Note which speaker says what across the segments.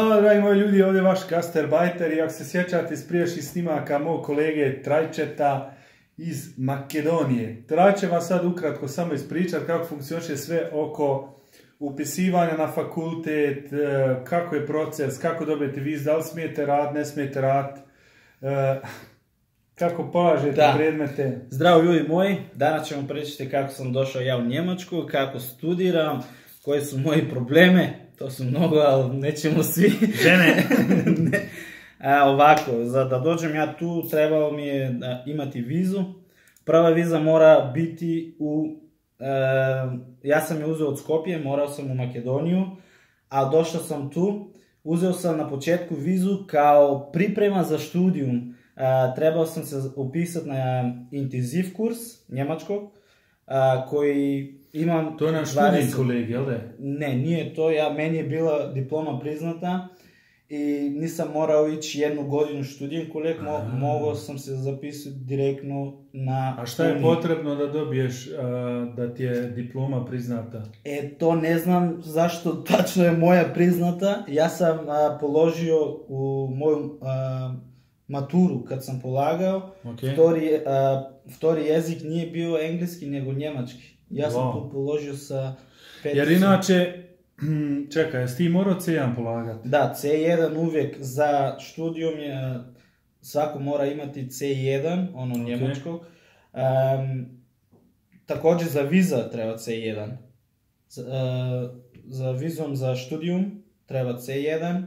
Speaker 1: Hvala, dragi moji ljudi, ovdje je vaš Bajter i ako se sjećate iz priješnjih snimaka mog kolege Trajčeta iz Makedonije. Trajče vam sad ukratko samo ispričati kako funkcioniše sve oko upisivanja na fakultet, e, kako je proces, kako dobijete viz, da li smijete rad, ne smijete rad, e, kako polažete predmete.
Speaker 2: Zdravo ljudi moji, danas ćemo pričati kako sam došao ja u Njemačku, kako studiram, koje su moji probleme, to su mnogo, ali nećemo svi.
Speaker 1: Žene.
Speaker 2: ne. ovako, za da dođem ja tu trebalo mi je imati vizu. Prva viza mora biti u... ja sam je uzeo od Skopje, morao sam u Makedoniju, a došao sam tu. Uzeo sam na početku vizu kao priprema za studijum. trebao sam se upisati na intenziv kurs njemačkog, koji imam...
Speaker 1: To je naš studij kolegi, jel da
Speaker 2: Ne, nije to, ja, meni je bila diploma priznata i nisam morao ići jednu godinu študijem koleg, mogao sam se zapisati direktno na...
Speaker 1: A šta je potrebno da dobiješ da ti je diploma priznata?
Speaker 2: E, to ne znam zašto tačno je moja priznata. Ja sam položio u moju maturu kad sam polagao. Okay. Vtori, jezik nije bio engleski nego njemački. Ja sam tu položio sa...
Speaker 1: Jer inače, čekaj, jesi ti morao C1 polagati?
Speaker 2: Da, C1 uvijek za studijom je, svako mora imati C1, ono okay. njemačkog. također za viza treba C1. Za, uh, za vizom za studijum treba C1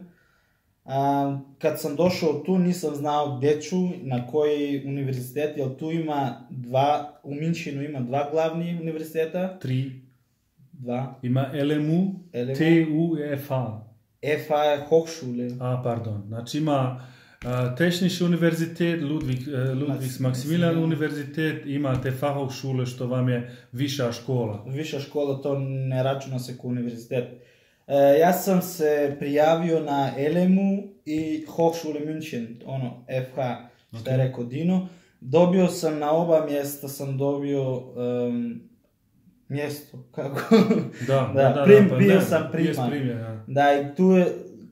Speaker 2: kad sam došao tu nisam znao gdje ću, na koji univerzitet, jer tu ima dva, u Minčinu ima dva glavni univerziteta.
Speaker 1: Tri.
Speaker 2: Dva.
Speaker 1: Ima LMU, LMU. TU i FA.
Speaker 2: FA je Hochschule.
Speaker 1: A, pardon. Znači ima uh, Tehnički univerzitet, Ludwig, uh, Ludwigs Maximilian univerzitet, imate Fachhochschule što vam je viša škola.
Speaker 2: Viša škola, to ne računa se ko univerzitet. E, ja sam se prijavio na LMU i Hochschule München, ono, FH, što je rekao Dino. Dobio sam na oba mjesta, sam dobio mjesto, kako?
Speaker 1: Da, da, da,
Speaker 2: prim, pa bio sam priman. da. i tu je,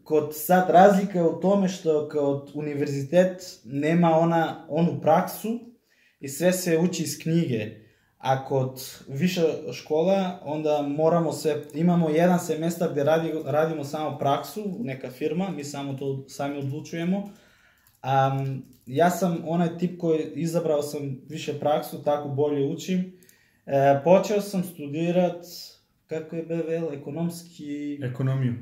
Speaker 2: kod sad razlika je u tome što kod univerzitet nema ona, onu praksu i sve se uči iz knjige. A kod viša škola onda moramo se, imamo jedan semestar gdje radimo samo praksu, neka firma, mi samo to sami odlučujemo. ja sam onaj tip koji izabrao sam više praksu, tako bolje učim. E, počeo sam studirat, kako je BVL, ekonomski...
Speaker 1: Ekonomiju.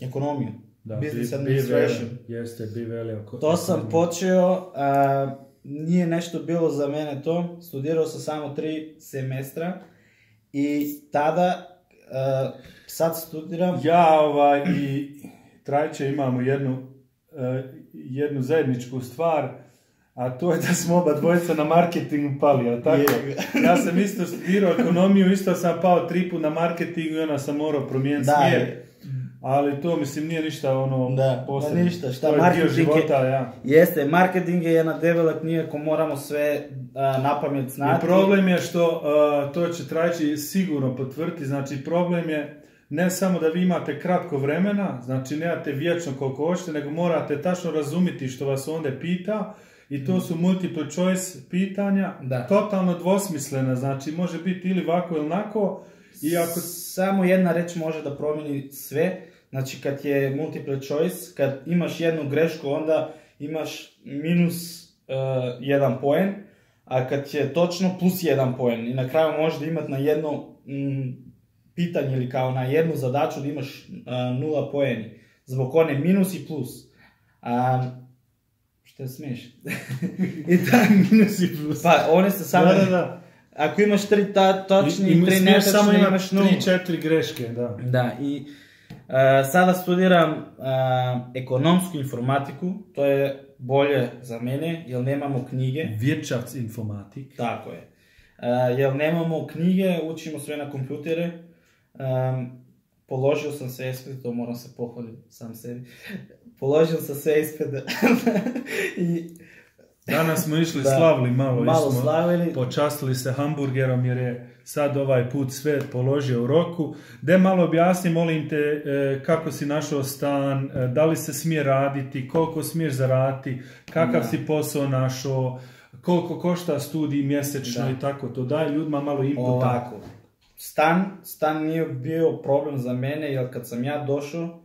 Speaker 2: Ekonomiju.
Speaker 1: Da, Business Administration. Jeste, BVL.
Speaker 2: To sam počeo, nije nešto bilo za mene to, studirao sam samo tri semestra i tada, uh, sad studiram...
Speaker 1: Ja ovaj, i Trajče imamo jednu, uh, jednu zajedničku stvar, a to je da smo oba dvojica na marketingu pali, a tako? ja sam isto studirao ekonomiju, isto sam pao tripu na marketingu i onda sam morao promijeniti smjer ali to mislim nije ništa ono
Speaker 2: da, posebno. ništa, šta marketing života, ja. Jeste, marketing je jedna debela knjiga ko moramo sve uh, na pamet znati.
Speaker 1: I problem je što, to će Trajči sigurno potvrditi, znači problem je ne samo da vi imate kratko vremena, znači nemate vječno koliko hoćete, nego morate tačno razumjeti što vas onda pita i to su multiple choice pitanja, da. totalno dvosmislena, znači može biti ili ovako ili onako, i ako...
Speaker 2: Samo jedna reč može da promijeni sve. Znači kad je multiple choice, kad imaš jednu grešku onda imaš minus uh, jedan poen, a kad je točno plus jedan poen. I na kraju možeš da imati na jedno mm, pitanje ili kao na jednu zadaču da imaš uh, nula poeni. Zbog one minus i plus. Um, što je smiješ?
Speaker 1: I tak minus i plus.
Speaker 2: Pa one se samo... Da, da, da. Ako imaš tri ta, točni i tri netočni, samo imaš nulu.
Speaker 1: Tri, četiri greške, da.
Speaker 2: Da, i sada studiram uh, ekonomsku informatiku, to je bolje za mene, jer nemamo knjige.
Speaker 1: Wirtschafts informatik.
Speaker 2: Tako je. Uh, jer nemamo knjige, učimo sve na kompjutere. Položio sam se ispit, to moram se pohvaliti sam sebi. Položio sam se ispit i
Speaker 1: Danas smo išli slavili malo,
Speaker 2: malo slavili.
Speaker 1: počastili se hamburgerom jer je sad ovaj put sve položio u roku. De malo objasni, molim te, e, kako si našao stan, e, da li se smije raditi, koliko smiješ zaraditi, kakav si posao našao, koliko košta studij mjesečno i tako to. Daj ljudima malo inputa.
Speaker 2: Ovako, stan, stan nije bio problem za mene, jer kad sam ja došao,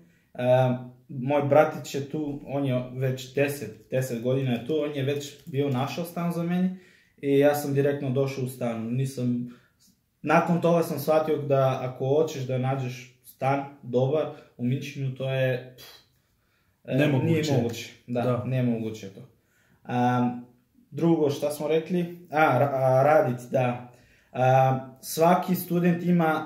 Speaker 2: moj bratić je tu, on je već 10, 10 godina je tu, on je već bio našao stan za meni i ja sam direktno došao u stan. Nisam, nakon toga sam shvatio da ako hoćeš da nađeš stan dobar u Minčinu, to je
Speaker 1: e, nemoguće.
Speaker 2: Nije moguće. Da, da. nemoguće to. drugo, šta smo rekli? A, raditi, da. Svaki student ima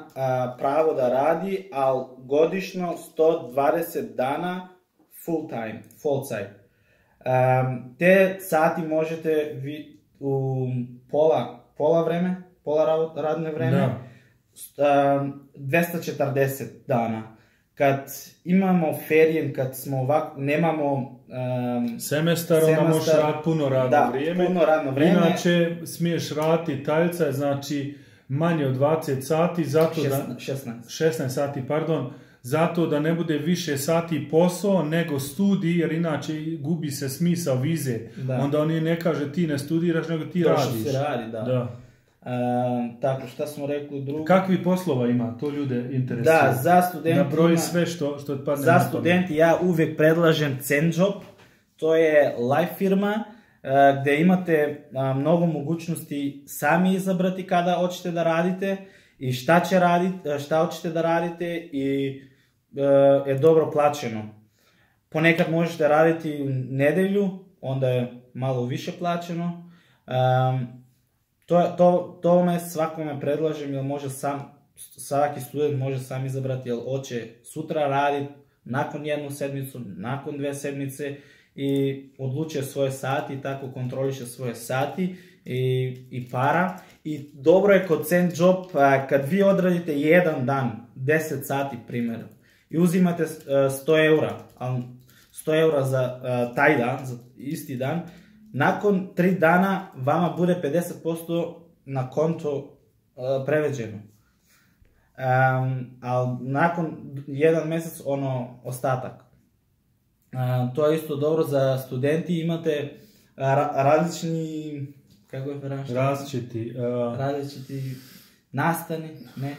Speaker 2: pravo da radi, ali godišnjo 120 dana full time, full time. te sati možete vi, u pola, pola vreme, pola radne vreme, da. 240 dana. Kad imamo ferijen, kad smo ovak, nemamo um,
Speaker 1: semestar, onda možeš raditi puno radno
Speaker 2: da,
Speaker 1: vrijeme.
Speaker 2: puno radno vrijeme.
Speaker 1: Inače, smiješ raditi taljca, znači manje od 20 sati, zato
Speaker 2: 16,
Speaker 1: da...
Speaker 2: 16.
Speaker 1: 16 sati, pardon, zato da ne bude više sati posao nego studij, jer inače gubi se smisao vize. Onda oni ne kaže ti ne studiraš, nego ti
Speaker 2: to
Speaker 1: radiš.
Speaker 2: se radi, da.
Speaker 1: da.
Speaker 2: Tako, šta smo rekli drugo?
Speaker 1: Kakvi poslova ima, to ljude interesuje.
Speaker 2: Da, za studenti
Speaker 1: Nabroji sve što, što padne
Speaker 2: Za studenti ja uvijek predlažem Cenjob, to je live firma, gdje imate mnogo mogućnosti sami izabrati kada hoćete da radite i šta će raditi, šta hoćete da radite i je dobro plaćeno. Ponekad možete raditi nedelju, onda je malo više plaćeno. To, to me svakome predlažem, jer može sam, svaki student može sam izabrati, jer hoće sutra raditi, nakon jednu sedmicu, nakon dve sedmice i odlučuje svoje sati tako kontroliše svoje sati i, i para. I dobro je kod Cent Job kad vi odradite jedan dan, 10 sati primjer, i uzimate 100 eura, 100 eura za e, taj dan, za isti dan, nakon 3 dana vama bude 50% na konto e, preveđeno. ali nakon jedan mjesec ono ostatak. to je isto dobro za studenti, imate različni, kako je
Speaker 1: Različiti.
Speaker 2: Različiti nastani, ne?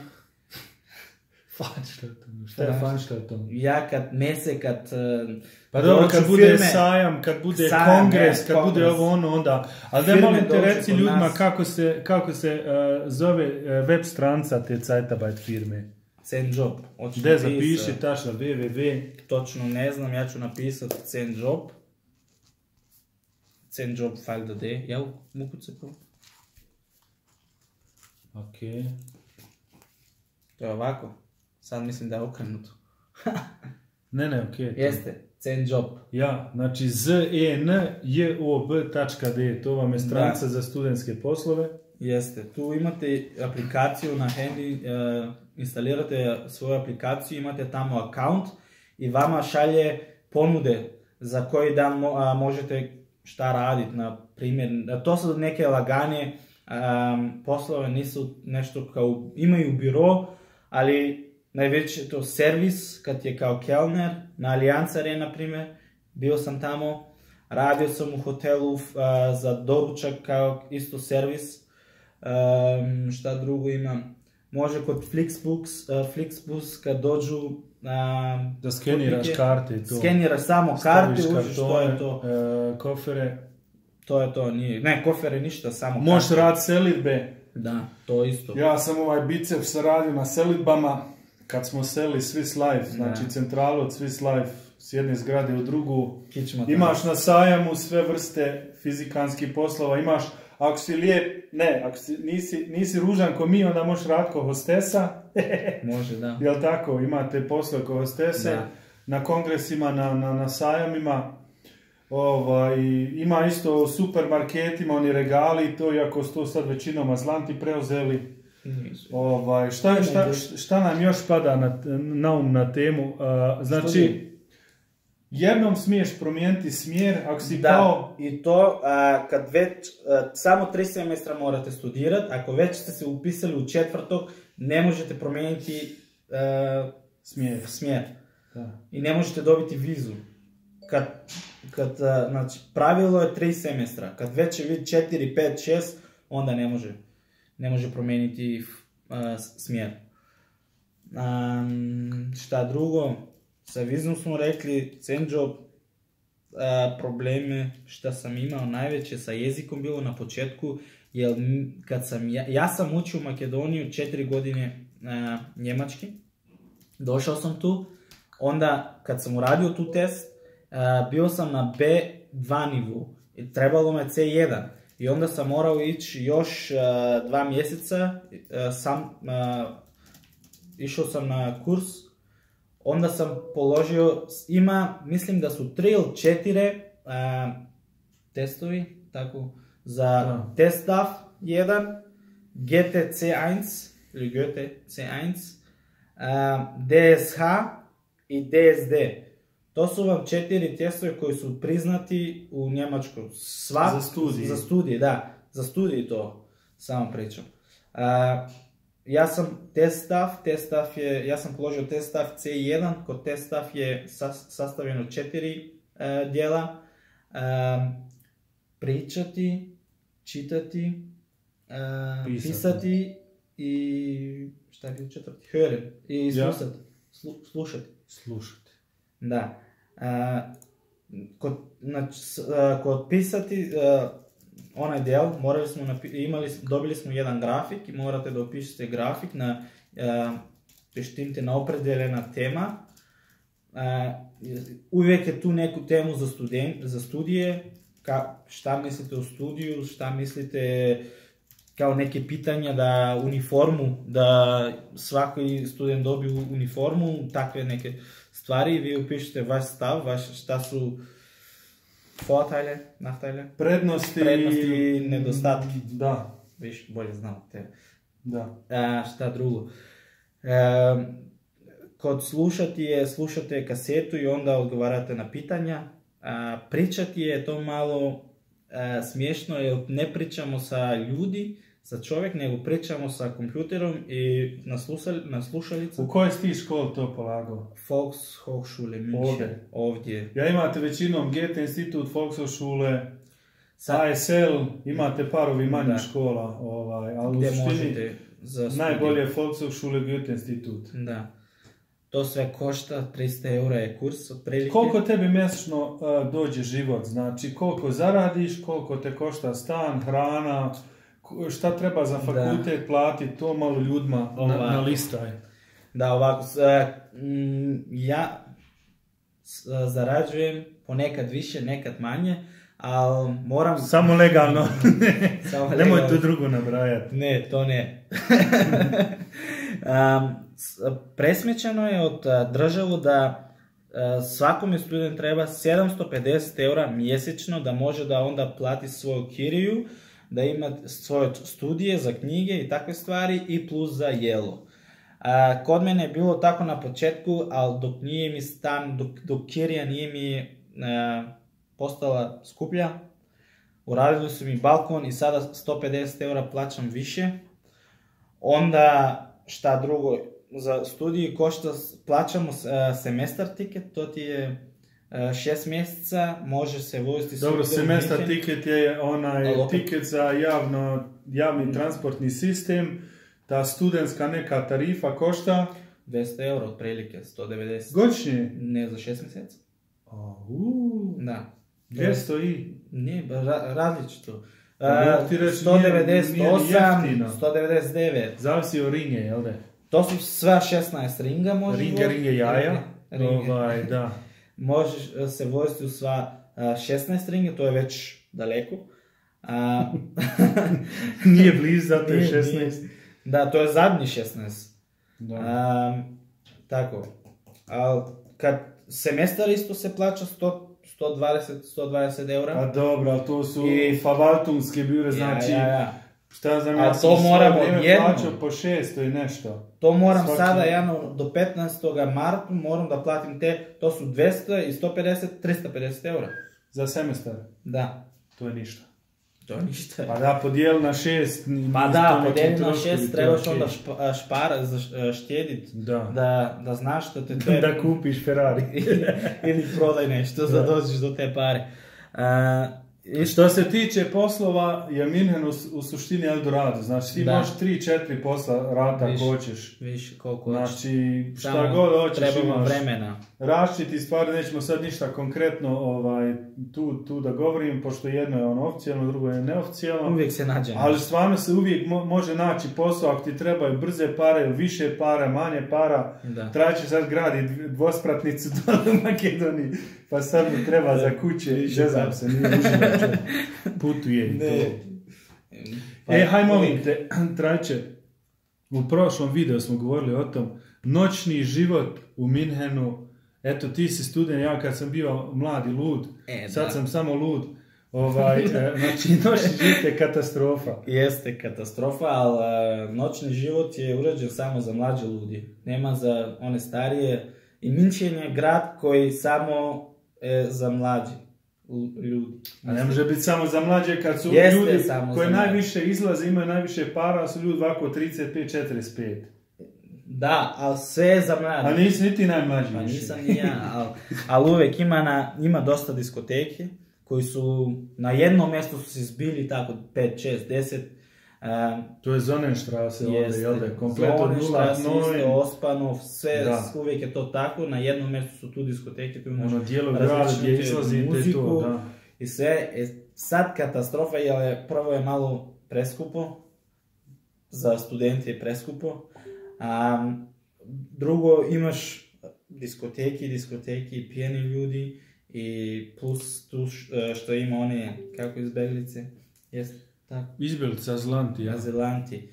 Speaker 1: Fanštatom. Šta je fanštatom?
Speaker 2: Ja kad mese, kad... E,
Speaker 1: pa dobro, kad bude sajam, kad bude kongres, kad bude ovo ono onda. Ali da molim te reci ljudima kako se, kako se uh, zove uh, web stranca te Zeitarbeit firme.
Speaker 2: Cenjob.
Speaker 1: Gde zapiši tašla www.
Speaker 2: Točno ne znam, ja ću napisati Cenjob. Cenjob file.d. Ja mogu se po.
Speaker 1: Ok.
Speaker 2: To je ovako. Sad mislim da je okrenuto.
Speaker 1: ne, ne, okej.
Speaker 2: Okay, Jeste, cen job.
Speaker 1: Ja, znači zenjob.d, to vam je stranica za studentske poslove.
Speaker 2: Jeste, tu imate aplikaciju na handy, uh, instalirate svoju aplikaciju, imate tamo account i vama šalje ponude za koji dan možete šta raditi, na primjer. To su neke lagane um, poslove, nisu nešto kao, imaju biro, ali najveći je to servis, kad je kao kelner, na Allianz Arena, na primjer, bio sam tamo, radio sam u hotelu za doručak kao isto servis, um, šta drugo imam, može kod Flixbus, uh, Flixbus kad dođu
Speaker 1: da skeniraš karte to.
Speaker 2: Skeniraš samo karte, uđeš, to je to.
Speaker 1: Uh, kofere.
Speaker 2: To je to, nije. Ne, kofere ništa, samo
Speaker 1: Možeš rad selitbe.
Speaker 2: Da, to isto.
Speaker 1: Ja sam ovaj biceps radio na selitbama kad smo seli Swiss Life, znači centralu od Swiss Life s jedne zgrade u drugu, imaš na sajamu sve vrste fizikanskih poslova, imaš, ako si lijep, ne, ako si, nisi, nisi ružan ko mi, onda možeš raditi ko hostesa.
Speaker 2: Može, da.
Speaker 1: Jel tako, imate poslove ko hostese, na kongresima, na, na, na sajamima, ovaj, ima isto u supermarketima, oni regali, to iako su to sad većinom azlanti preuzeli, Ovaj, šta, šta, šta, nam još pada na, na um na temu? znači, jednom smiješ promijeniti smjer ako si
Speaker 2: da, pao... i to kad već, samo tri semestra morate studirati, ako već ste se upisali u četvrtog, ne možete promijeniti smjer. smjer. Da. I ne možete dobiti vizu. Kad, kad, znači, pravilo je tri semestra. Kad već je vid 4, 5, 6, onda ne može. Ne može promijeniti smjer. Um, šta drugo? Sa vizom smo rekli, Cenđo, probleme što sam imao najveće sa jezikom bilo na početku, jer kad sam, ja, sam učio Makedoniju četiri godine njemački, došao sam tu, onda kad sam uradio tu test, bio sam na B2 nivu, trebalo me C1, i onda sam morao ići još dva mjeseca, sam, išao sam na kurs onda sam položio, ima, mislim da su tri ili četiri testovi, tako, za test staff 1, GTC1 ili GTC1, DSH i DSD. To su vam četiri testovi koji su priznati u Njemačku.
Speaker 1: Sva, za studije.
Speaker 2: Za studije, da. Za studije to samo pričam ja sam test stav, test stav je, ja sam položio test stav C1, kod test stav je sastavljeno četiri uh, dijela. pričati, čitati, pisati. i šta je četvrti? Hören i slušati. slušati.
Speaker 1: Slušati.
Speaker 2: Da. Kod, znači, kod pisati, onaj del, morali smo imali, dobili smo jedan grafik i morate da opišete grafik na uh, na opredeljena tema. Uvijek je tu neku temu za, student, za studije, ka, šta mislite o studiju, šta mislite kao neke pitanja da uniformu, da svaki student dobije uniformu, takve neke stvari, vi upišete vaš stav, vaš, šta su Vorteile, Nachteile?
Speaker 1: Prednosti,
Speaker 2: Prednosti i nedostatki.
Speaker 1: Da.
Speaker 2: Viš, bolje znam te.
Speaker 1: Da.
Speaker 2: A, šta drugo? E, kod slušati je, slušate kasetu i onda odgovarate na pitanja. A, pričati je to malo a, smiješno jer ne pričamo sa ljudi, sa čovjek, nego pričamo sa kompjuterom i na, slušal, na slušalicu.
Speaker 1: U kojoj si ti školi to polagao?
Speaker 2: Volkshochschule München. Ovdje. Ovdje.
Speaker 1: Ja imate većinom Goethe institut, Volkshochschule, Sa... ASL, imate parovi manjih škola, ovaj, ali Gdje u suštini najbolje je Volkshochschule Goethe institut.
Speaker 2: Da. To sve košta, 300 eura je kurs otprilike.
Speaker 1: Koliko tebi mjesečno uh, dođe život? Znači, koliko zaradiš, koliko te košta stan, hrana, šta treba za fakultet platiti, to malo ljudima na, na listaj.
Speaker 2: Da, ovako, mm, ja zarađujem ponekad više, nekad manje, ali moram...
Speaker 1: Samo legalno. Samo Nemoj tu drugo nabrajati.
Speaker 2: Ne, to ne. um, presmećeno je od državu da svakome student treba 750 eura mjesečno da može da onda plati svoju kiriju da ima svoje studije za knjige i takve stvari i plus za jelo. A, kod mene je bilo tako na početku, ali dok nije mi stan, dok, dok kirija nije mi a, postala skuplja, uradili su mi balkon i sada 150 eura plaćam više. Onda šta drugo, za studiju košta, plaćamo semestar tiket, to ti je E, šest mjeseca može se voziti
Speaker 1: Dobro, semestar tiket je onaj tiket za javno, javni transportni sistem. Ta studentska neka tarifa košta?
Speaker 2: 200 euro otprilike, 190.
Speaker 1: Godišnje?
Speaker 2: Ne, za šest mjeseci.
Speaker 1: Uh,
Speaker 2: da.
Speaker 1: 200 i?
Speaker 2: Ne, ra različito. Uh, 198, 199.
Speaker 1: Zavisi o ringe, jel da?
Speaker 2: To su sva 16 ringa može
Speaker 1: Ringe, ringe jaja. Ringe. Ovaj, da.
Speaker 2: можеш да се возите у сва 16 стринги, тоа е веќе далеку. А...
Speaker 1: е близ, затоа е 16.
Speaker 2: Да, тоа е задни 16. Да. А, тако. А, кад семестар исто се плача 100 120 120
Speaker 1: евра. А добро тоа се и... фавалтумски бюре, значи. Ја, ја, ја. Šta znam, ja to moramo jedno. po 600 i nešto.
Speaker 2: To moram sada, jedno, do 15. marta moram da platim te, to su 200 i 150, 350 eura.
Speaker 1: Za semestar?
Speaker 2: Da.
Speaker 1: To je ništa.
Speaker 2: To je ništa.
Speaker 1: Pa da, podijeli na šest.
Speaker 2: Pa da, podijeli na šest, trebaš onda špara, štjedit. Da. da. Da znaš što te
Speaker 1: treba. da kupiš Ferrari.
Speaker 2: ili prodaj nešto, da dođeš do te pare.
Speaker 1: I što se tiče poslova, je Minhen u, u suštini Eldorado. Znači ti možeš 3-4 posla rata ako hoćeš.
Speaker 2: Više koliko
Speaker 1: Znači šta Samo god hoćeš
Speaker 2: imaš. vremena.
Speaker 1: Raščiti stvari, nećemo sad ništa konkretno ovaj, tu, tu da govorim, pošto jedno je ono oficijalno, drugo je neoficijalno.
Speaker 2: Uvijek se nađe.
Speaker 1: Ali stvarno se uvijek može naći posao ako ti trebaju brze pare, više para, manje para. Da. Traći sad gradi dvospratnicu u Makedoniji. Pa sad mi treba za kuće, žezam se, nije putuje i to. Pa, e, haj molim te, traće, u prošlom videu smo govorili o tom, noćni život u Minhenu, eto ti si student, ja kad sam bio mladi lud, e, sad sam samo lud, Ovaj, e, znači, noćni život je katastrofa.
Speaker 2: Jeste katastrofa, ali e, noćni život je urađen samo za mlađe ljudi. Nema za one starije. I Minčen je grad koji samo e, za mlađe ljudi.
Speaker 1: A ne može biti samo za mlađe kad su ljudi koji najviše izlaze, imaju najviše para, su ljudi ovako 35-45.
Speaker 2: Da, ali sve za mlađe.
Speaker 1: A nisi niti najmlađi
Speaker 2: Pa nisam ni ja, ali, ali uvijek ima, na, ima dosta diskoteke koji su na jednom mjestu su se zbili tako 5, 6, 10
Speaker 1: Um, тоа е Зонен Штраус, овде, јелде,
Speaker 2: комплетно нула, но... Оспанов, се, да. увек е то тако, на едно место со ту дискотеки,
Speaker 1: тој може дијело град, ја излазите да.
Speaker 2: И се, е, сад катастрофа, е, прво е мало прескупо, за студенти е прескупо, а, друго имаш дискотеки, дискотеки, пиени људи, и плюс ту што има оние, како избеглице, јас
Speaker 1: tako. Izbjelice, azilanti, ja.
Speaker 2: Azilanti.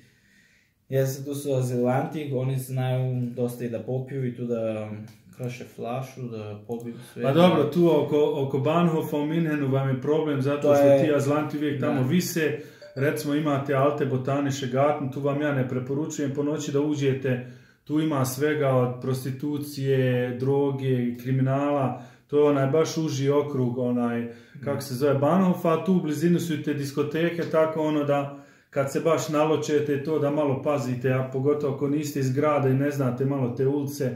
Speaker 2: Jeste, tu su azilanti, oni znaju dosta i da popiju i tu da kroše flašu, da pobiju sve.
Speaker 1: Pa dobro, tu oko, oko Bahnhofa u Minhenu vam je problem zato što je... ti azilanti uvijek tamo da. vise. Recimo imate Alte Botaniše Garten, tu vam ja ne preporučujem po noći da uđete. Tu ima svega od prostitucije, droge, kriminala to je onaj baš uži okrug, onaj, kako se zove, Banhof, a tu u blizini su i te diskoteke, tako ono da kad se baš naločete to da malo pazite, a pogotovo ako niste iz grada i ne znate malo te ulice,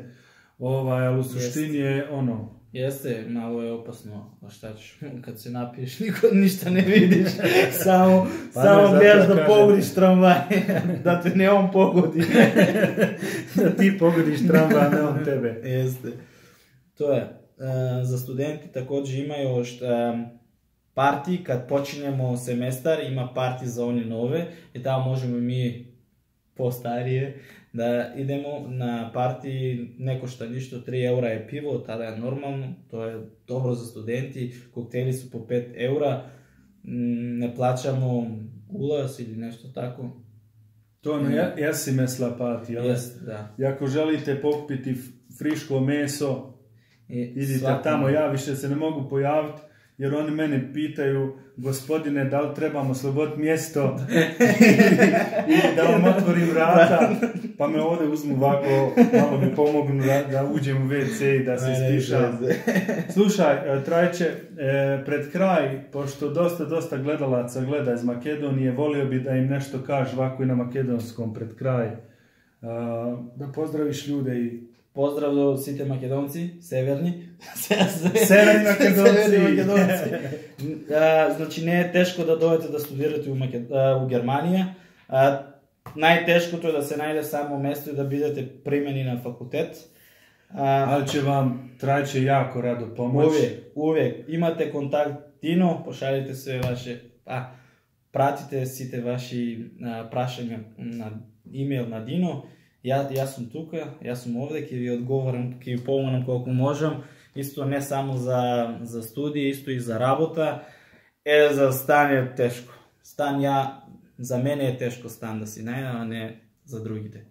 Speaker 1: ovaj, ali u suštini je ono...
Speaker 2: Jeste, malo je opasno, a šta ćeš, kad se napiješ, niko ništa ne vidiš, samo, pa samo gledaš da pogodiš tramvaj, da te ne on pogodi.
Speaker 1: da ti pogodiš tramvaj, ne on tebe.
Speaker 2: Jeste, to je. E, za studenti također imaju šta, e, parti kad počinjemo semestar, ima parti za one nove i tamo možemo mi postarije da idemo na parti, neko šta ništa, 3 eura je pivo, tada je normalno, to je dobro za studenti, kokteli su po 5 eura, mm, ne plaćamo ulaz ili nešto tako.
Speaker 1: To ono, ja, ja si mesla pati, ali
Speaker 2: yes, da.
Speaker 1: I ako želite pokupiti friško meso, Idite tamo, ja više se ne mogu pojaviti, jer oni mene pitaju, gospodine, da li trebamo sloboditi mjesto i da vam otvorim vrata, pa me ovdje uzmu ovako, malo mi pomognu da, da uđem u WC i da se stišam. Slušaj, e, Trajče, e, pred kraj, pošto dosta, dosta gledalaca gleda iz Makedonije, volio bi da im nešto kažeš ovako i na makedonskom pred kraj. E, da pozdraviš ljude i
Speaker 2: Поздрав до сите македонци, северни.
Speaker 1: северни македонци. македонци.
Speaker 2: а, значи не е тешко да дојдете да студирате у, Макед... у Германија. А, најтешкото е да се најде само место и да бидете примени на факултет.
Speaker 1: А, а че вам трајче јако радо помош.
Speaker 2: Увек, увек. Имате контакт Дино, пошалите се ваше, а, пратите сите ваши а, прашања на имејл на Дино ja, ja sam tukaj, jaz sem ovdje, ki vi odgovorim, ki vi pomognem koliko možem, isto ne samo za, za studije, isto i za rabota, e za stan je teško. Stan ja, za mene je teško stan da si najde, a ne za drugite.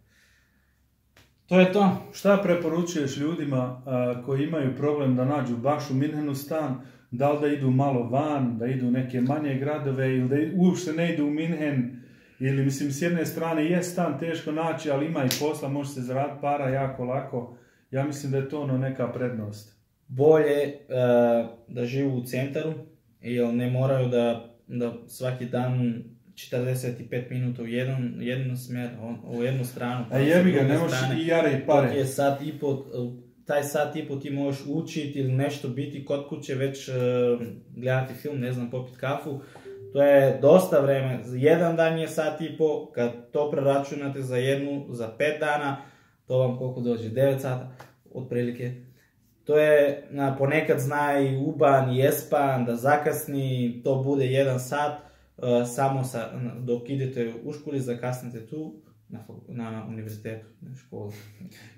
Speaker 2: To je to.
Speaker 1: Šta preporučuješ ljudima a, koji imaju problem da nađu baš u Minhenu stan, da li da idu malo van, da idu neke manje gradove ili da uopšte ne idu u Minhen, Ili, mislim, s jedne strane je stan teško naći, ali ima i posla, može se zaraditi para jako lako. Ja mislim da je to ono neka prednost.
Speaker 2: Bolje uh, da živu u centru, jer ne moraju da, da svaki dan 45 minuta u jedan, jednu smer, u jednu stranu.
Speaker 1: A jebi ga, ne možeš i jare i pare.
Speaker 2: je sat i po, taj sat i po ti možeš učiti ili nešto biti kod kuće, već uh, gledati film, ne znam, popiti kafu. To je dosta vreme. Jedan dan je sat i po, kad to preračunate za jednu, za pet dana, to vam koliko dođe? 9 sata, otprilike. To je, na, ponekad zna i uban i espan da zakasni, to bude jedan sat, uh, samo sa, dok idete u školi, zakasnite tu, na, na univerzitetu, na školu.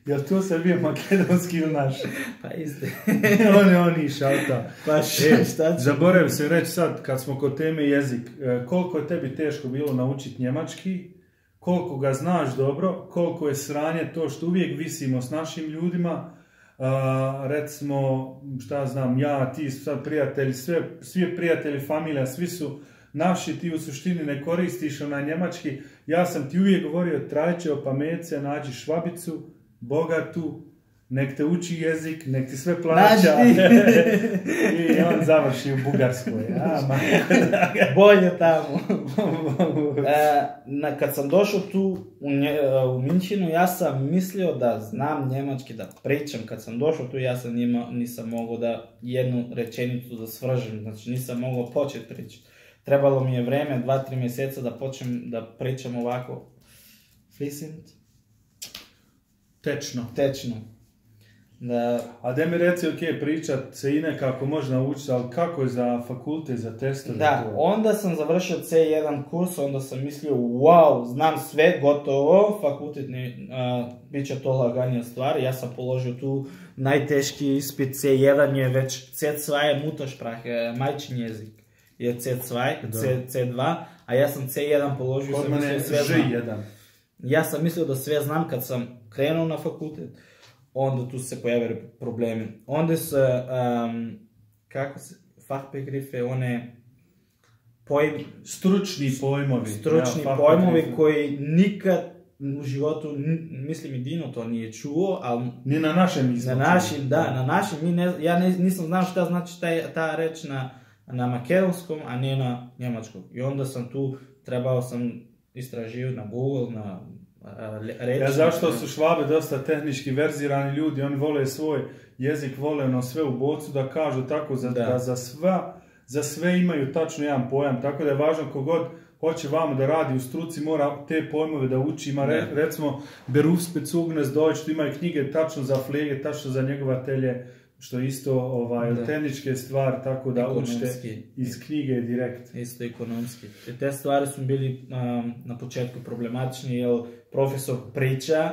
Speaker 1: Jel to se bio makedonski ili naš?
Speaker 2: pa isti.
Speaker 1: on je oni šalta.
Speaker 2: Pa šta, šta
Speaker 1: Zaboravim se reći sad, kad smo kod teme jezik, e, koliko je tebi teško bilo naučiti njemački, koliko ga znaš dobro, koliko je sranje to što uvijek visimo s našim ljudima, Uh, recimo, šta znam, ja, ti, sad prijatelji, sve, svi prijatelji, familija, svi su naši, ti u suštini ne koristiš onaj njemački. Ja sam ti uvijek govorio, trajče opamece, nađi švabicu, bogatu, nek te uči jezik, nek ti sve plaća. I on završi u Bugarskoj. Ja,
Speaker 2: Bolje tamo. e, na, kad sam došao tu u, nje, u Minčinu, ja sam mislio da znam njemački, da pričam. Kad sam došao tu, ja sam nisam mogao da jednu rečenicu da svržem. Znači, nisam mogao početi pričati. Trebalo mi je vreme, dva, tri mjeseca da počnem da pričam ovako. Flissent?
Speaker 1: Tečno.
Speaker 2: Tečno. Da...
Speaker 1: A da mi reci, ok, pričat se i nekako može naučiti, ali kako je za fakulte, za testove?
Speaker 2: Da, to? onda sam završio C1 kurs, onda sam mislio, wow, znam sve, gotovo, fakultet ne, uh, bit će to laganija stvar. Ja sam položio tu najteški ispit, C1 je već, C2 je mutosprache, majčin jezik je C2, C, C2, a ja sam C1 položio,
Speaker 1: Kod sam mislio sve znam.
Speaker 2: Ja sam mislio da sve znam kad sam krenuo na fakultet onda tu se pojavaju problemi. Onda su, um, kako se, fachbegrife, one pojm...
Speaker 1: Stručni pojmovi.
Speaker 2: Stručni ja, pojmovi koji nikad u životu, mislim i Dino to nije čuo, ali...
Speaker 1: Ni na našem
Speaker 2: Na našim, da, na našem, mi ne, ja ne, nisam znao šta znači taj, ta reč na, na makedonskom, a ne na njemačkom. I onda sam tu, trebao sam istraživati na Google, na
Speaker 1: reći. Ja zašto su švabe dosta tehnički verzirani ljudi, oni vole svoj jezik, vole ono sve u bocu da kažu tako za, da. za, sva, za sve imaju tačno jedan pojam, tako da je važno kogod hoće vamo da radi u struci, mora te pojmove da uči, ima re, recimo Berufsbezugnes Deutsch, imaju knjige tačno za flege, tačno za njegovatelje, što isto ovaj, da. tehničke stvari, tako da učite iz knjige direkt.
Speaker 2: Isto ekonomski. I te stvari su bili um, na početku problematični, jer profesor priča,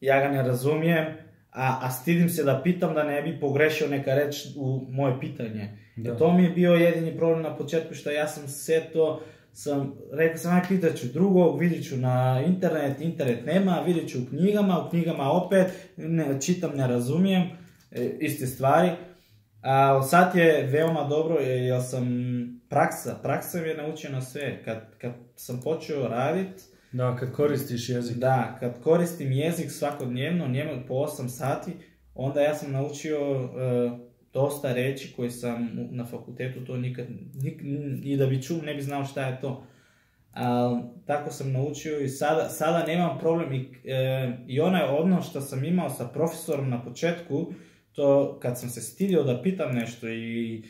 Speaker 2: ja ga ne razumijem, a, a stidim se da pitam da ne bi pogrešio neka reč u moje pitanje. Da. I to mi je bio jedini problem na početku, što ja sam sve to sam, rekao sam, aj pitat ću drugog, vidjet ću na internet, internet nema, vidjet ću u knjigama, u knjigama opet, ne, čitam, ne razumijem, e, iste stvari. A sad je veoma dobro jer sam praksa, praksa mi je naučio na sve. Kad, kad sam počeo raditi,
Speaker 1: da, kad koristiš jezik.
Speaker 2: Da, kad koristim jezik svakodnevno, njema po 8 sati, onda ja sam naučio uh, dosta reći koje sam na fakultetu to nikad, nik, i da bi čuo ne bi znao šta je to. Ali tako sam naučio i sada, sada nemam problem i, e, i onaj odnos što sam imao sa profesorom na početku, to kad sam se stidio da pitam nešto i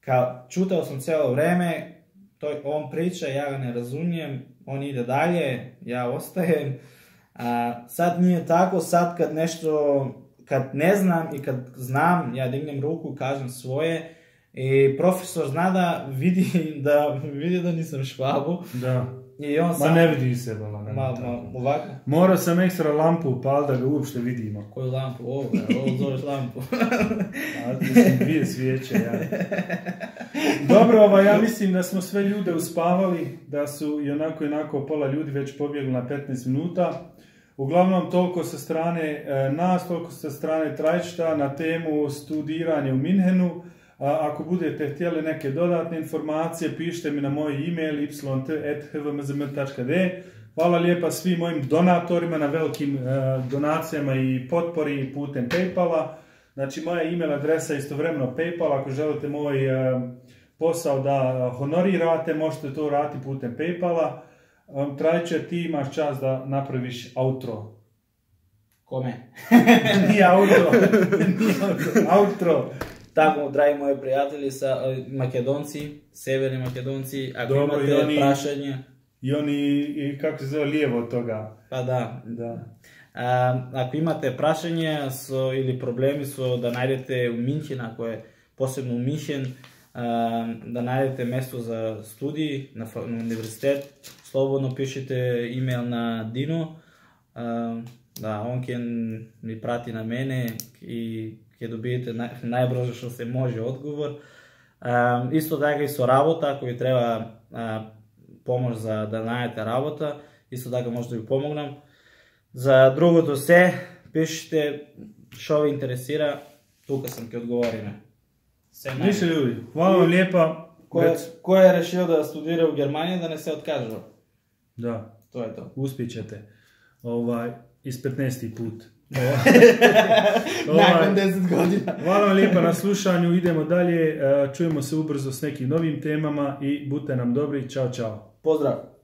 Speaker 2: kao čutao sam cijelo vreme, to on priča, ja ga ne razumijem, on ide dalje, ja ostajem. A, sad nije tako, sad kad nešto, kad ne znam i kad znam, ja dignem ruku, kažem svoje, i profesor zna da vidi da, vidi da nisam švabu.
Speaker 1: Da. I on sam... Ma ne vidi se, bala.
Speaker 2: Ne, ma, ma, ovako.
Speaker 1: Morao sam ekstra lampu upal da ga uopšte vidimo.
Speaker 2: Koju lampu? Ovo, ovo zoveš lampu.
Speaker 1: A, mislim, dvije svijeće, ja. Dobro, ovaj, ja mislim da smo sve ljude uspavali, da su i onako i onako pola ljudi već pobjegli na 15 minuta. Uglavnom, toliko sa strane e, nas, toliko sa strane Trajčta na temu studiranje u Minhenu. Ako budete htjeli neke dodatne informacije, pišite mi na moj e-mail yt.hvmzm.d. Hvala lijepa svim mojim donatorima na velikim e, donacijama i potpori putem Paypala. Znači, moja e-mail adresa je istovremeno Paypal. Ako želite moj e, posao da honorirate, možete to raditi putem Paypala. Trajče, ti imaš čas da napraviš outro.
Speaker 2: Kome?
Speaker 1: Nije outro. Nije outro. outro.
Speaker 2: Така, драги мои пријатели, са македонци, северни македонци, ако Добро, имате они,
Speaker 1: прашање... И они, и како се зове, лево тога.
Speaker 2: Па да.
Speaker 1: да.
Speaker 2: А, ако имате прашање со, или проблеми со да најдете у Минхен, ако е посебно у Минхен, а, да најдете место за студии на, на универзитет, слободно пишете имејл на Дино, а, да, он ќе ми прати на мене и ќе добиете нај, најбрзо што се може одговор. А, исто така и со работа, ако ви треба а, помош за да најдете работа, исто така може да ви помогнам. За другото се, пишете што ви интересира, тука сам ќе одговориме.
Speaker 1: Се Више људи, хвала вам лепа.
Speaker 2: Кој, кој е решил да студира у Германија да не се откажува?
Speaker 1: Да.
Speaker 2: Тоа е тоа.
Speaker 1: Успичете. Овај, из 15 put.
Speaker 2: Nakon 10 godina.
Speaker 1: Hvala vam lijepa na slušanju, idemo dalje, čujemo se ubrzo s nekim novim temama i budite nam dobri, čao čao.
Speaker 2: Pozdrav.